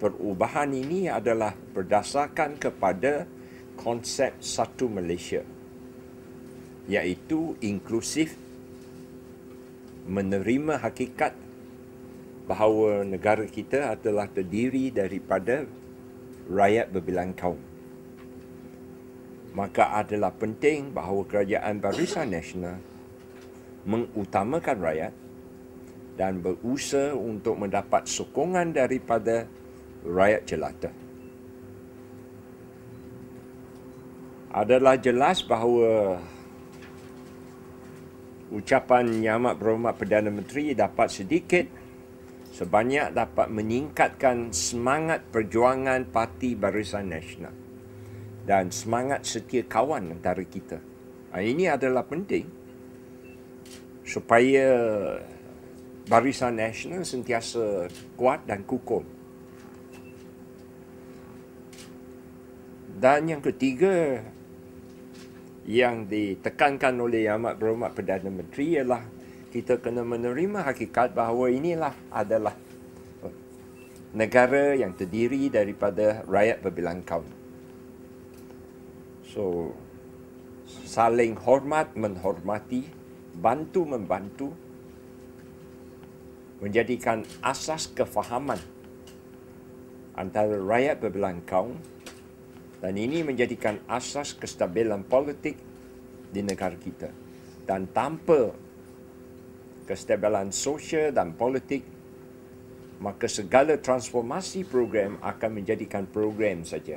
perubahan ini adalah berdasarkan kepada konsep satu Malaysia iaitu inklusif menerima hakikat bahawa negara kita adalah terdiri daripada rakyat berbilang kaum. Maka adalah penting bahawa kerajaan Barisan Nasional mengutamakan rakyat dan berusaha untuk mendapat sokongan daripada rakyat jelata. Adalah jelas bahawa ucapan Yang Amat Berhormat Perdana Menteri dapat sedikit sebanyak dapat meningkatkan semangat perjuangan Parti Barisan Nasional dan semangat setia kawan antara kita. Ini adalah penting supaya Barisan Nasional sentiasa kuat dan kukuh. Dan yang ketiga yang ditekankan oleh Yang Amat Berhormat Perdana Menteri ialah kita kena menerima hakikat bahawa inilah adalah negara yang terdiri daripada rakyat berbilang kaum. So, saling hormat menghormati, bantu membantu, menjadikan asas kefahaman antara rakyat berbelang kaum dan ini menjadikan asas kestabilan politik di negara kita. Dan tanpa kestabilan sosial dan politik, maka segala transformasi program akan menjadikan program saja.